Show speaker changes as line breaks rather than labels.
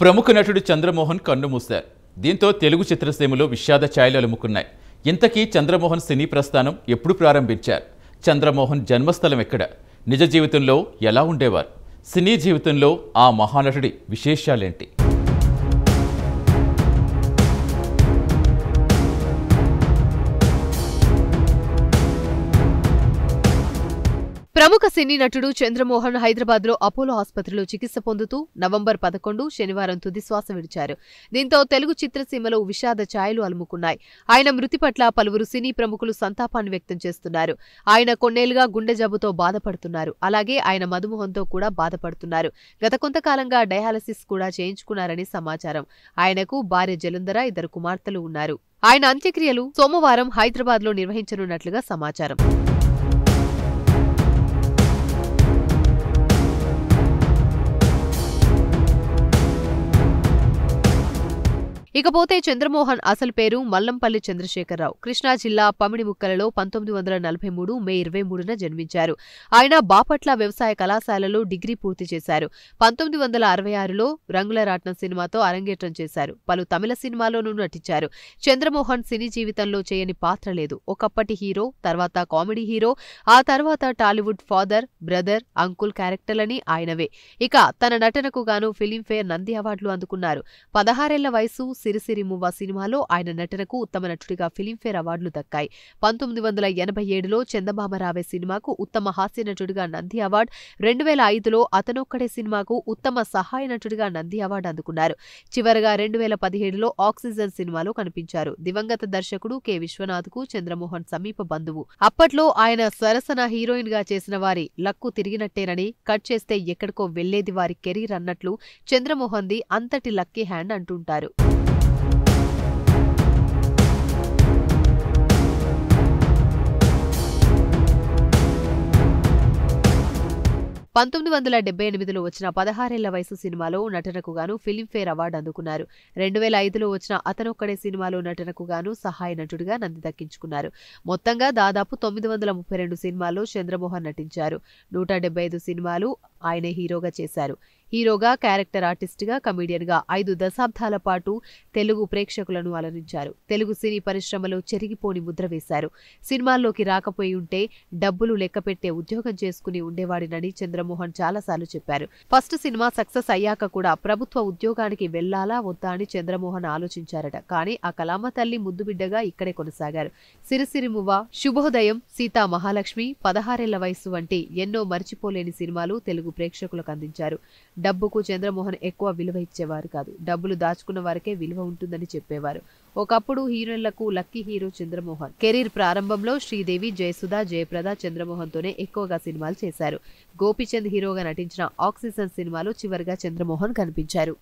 ప్రముఖ నటుడు చంద్రమోహన్ కన్నుమూశారు దీంతో తెలుగు చిత్రసీమలో విషాద ఛాయలు అలుముకున్నాయి. ఇంతకీ చంద్రమోహన్ సినీ ప్రస్థానం ఎప్పుడు ప్రారంభించారు? చంద్రమోహన్ జన్మస్థలం ఎక్కడ? నిజ జీవితంలో ఎలా ఉండేవారు? సినీ జీవితంలో ఆ మహానటుడి విశేషాలేంటి?
ప్రముఖ సినీ నటుడు చంద్రమోహన్ హైదరాబాద్లో అపోలో ఆసుపత్రిలో చికిత్స పొందుతూ నవంబర్ పదకొండు శనివారం తుదిశ్వాస విడిచారు. దీంతో తెలుగు చిత్రసీమలో విషాద ఛాయలు అలుముకున్నాయి. ఆయన మృతి పట్ల పలువురు సినీ ప్రముఖులు సంతాపాన్ని వ్యక్తం చేస్తున్నారు. ఆయన కొన్నేళ్ళుగా గుండె జబ్బుతో బాధపడుతున్నారు. అలాగే ఆయన మధుమోహంతో కూడా బాధపడుతున్నారు. గత కొంతకాలంగా డయాలసిస్ కూడా చేయించుకున్నారని సమాచారం. ఆయనకు భార్య జలంధర ఇద్దరు కుమార్తెలు ఉన్నారు. ఆయన అంత్యక్రియలు సోమవారం హైదరాబాద్లో నిర్వహించనున్నట్లుగా సమాచారం. ఇకపోతే చంద్రమోహన్ అసలు పేరు మల్లంపల్లి చంద్రశేఖరరావు. కృష్ణా జిల్లా పమిడిముక్కలలో పంతొమ్మిది వందల నలభై మూడు మే ఇరవై మూడున జన్మించారు. ఆయన బాపట్ల వ్యవసాయ కళాశాలలో డిగ్రీ పూర్తి చేశారు. పంతొమ్మిది వందల అరవై ఆరులో రంగుల రాట్నం సినిమాతో అరంగేట్రం చేశారు. పలు తమిళ సినిమాలోనూ నటించారు. చంద్రమోహన్ సినీ జీవితంలో చేయని పాత్ర లేదు. ఒకప్పటి హీరో తర్వాత కామెడీ హీరో ఆ తర్వాత టాలీవుడ్ ఫాదర్ బ్రదర్ అంకుల్ క్యారెక్టర్లని ఆయనవే. ఇక తన నటనకు గాను ఫిలింఫేర్ నంది అవార్డులు అందుకున్నారు. పదహారేళ్ళ వయసు సిరిసిరి సినిమాలో ఆయన నటనకు ఉత్తమ నటుడిగా ఫిలింఫేర్ అవార్డులు దక్కాయి. పంతొమ్మిది వందల ఎనభై ఏడులో చందమామరావే సినిమాకు ఉత్తమ హాస్య నటుడిగా నంది అవార్డు రెండు వేల ఐదులో అతనొక్కడే సినిమాకు ఉత్తమ సహాయ నటుడిగా నంది అవార్డు అందుకున్నారు. చివరగా రెండు వేల పదిహేడులో ఆక్సిజన్ సినిమాలో కనిపించారు. దివంగత దర్శకుడు కె. విశ్వనాథ్కు చంద్రమోహన్ సమీప బంధువు. అప్పట్లో ఆయన సరసన హీరోయిన్గా చేసిన వారి లక్కు తిరిగినట్టేనని కట్ చేస్తే ఎక్కడికో వెళ్ళేది వారి కెరీర్ అన్నట్లు చంద్రమోహన్ది అంతటి లక్కీ హ్యాండ్ అంటుంటారు. పంతొమ్మిది వందల డెబ్బై ఎనిమిదిలో వచ్చిన పదహారేళ్ళ వయసు సినిమాలో నటనకు గాను ఫిలింఫేర్ అవార్డు అందుకున్నారు. రెండు వేల ఐదులో వచ్చిన అతనొక్కడే సినిమాలో నటనకు గాను సహాయ నటుడిగా నంది దక్కించుకున్నారు. మొత్తంగా దాదాపు తొమ్మిది వందల ముప్పై రెండు సినిమాల్లో చంద్రమోహన్ నటించారు. నూట డెబ్బై ఐదు సినిమాలు ఆయనే హీరోగా చేశారు. హీరోగా క్యారెక్టర్ ఆర్టిస్ట్గా కమీడియన్గా ఐదు దశాబ్దాల పాటు తెలుగు ప్రేక్షకులను అలరించారు. తెలుగు సినీ పరిశ్రమలో చెరిగిపోని ముద్ర వేశారు. సినిమాల్లోకి రాకపోయి ఉంటే డబ్బులు లెక్కపెట్టే ఉద్యోగం చేసుకుని ఉండేవాడినని చంద్రమోహన్ చాలాసార్లు చెప్పారు. ఫస్ట్ సినిమా సక్సెస్ అయ్యాక కూడా ప్రభుత్వ ఉద్యోగానికి వెళ్ళాలా వద్దా అని చంద్రమోహన్ ఆలోచించారట. కానీ ఆ కలామ తల్లి ముద్దుబిడ్డగా ఇక్కడే కొనసాగారు. సిరిసిరిమువ్వ శుభోదయం సీతా మహాలక్ష్మి పదహారేళ్ళ వయసు వంటి ఎన్నో మర్చిపోలేని సినిమాలు తెలుగు ప్రేక్షకులకు అందించారు. డబ్బుకు చంద్రమోహన్ ఎక్కువ విలువ ఇచ్చేవారు కాదు. డబ్బులు దాచుకున్న వారికే విలువ ఉంటుందని చెప్పేవారు. ఒకప్పుడు హీరోయిన్లకు లక్కీ హీరో చంద్రమోహన్. కెరీర్ ప్రారంభంలో శ్రీదేవి జయసుధ జయప్రద చంద్రమోహన్తోనే ఎక్కువగా సినిమాలు చేశారు. గోపీచంద్ హీరోగా నటించిన ఆక్సిజన్ సినిమాలో చివరిగా చంద్రమోహన్ కనిపించారు.